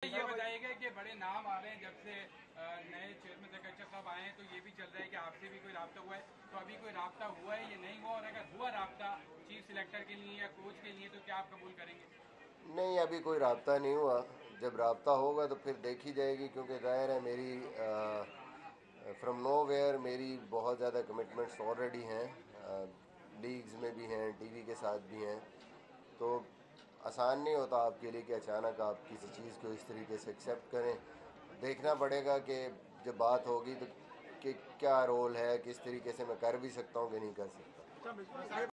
ये कि बड़े नाम आ रहे हैं जब से नए चेयरमैन साहब आए हैं तो ये भी चल रहा है कि आपसे भी कोई रास्ता हुआ है। तो अभी कोई रास्ता हुआ है या नहीं हुआ? और अगर हुआ रास्ता चीफ सिलेक्टर के लिए या कोच के लिए तो क्या आप कबूल करेंगे? नहीं, अभी कोई रबता नहीं हुआ। जब रबता होगा तो फिर देखी जाएगी, क्योंकि ज़ाहिर है मेरी फ्रॉम नो वेयर मेरी बहुत ज़्यादा कमिटमेंट्स ऑलरेडी हैं। लीग्स में भी हैं टीवी के साथ भी हैं। तो आसान नहीं होता आपके लिए कि अचानक आप किसी चीज़ को इस तरीके से एक्सेप्ट करें। देखना पड़ेगा कि जब बात होगी तो कि क्या रोल है, किस तरीके से मैं कर भी सकता हूँ कि नहीं कर सकता।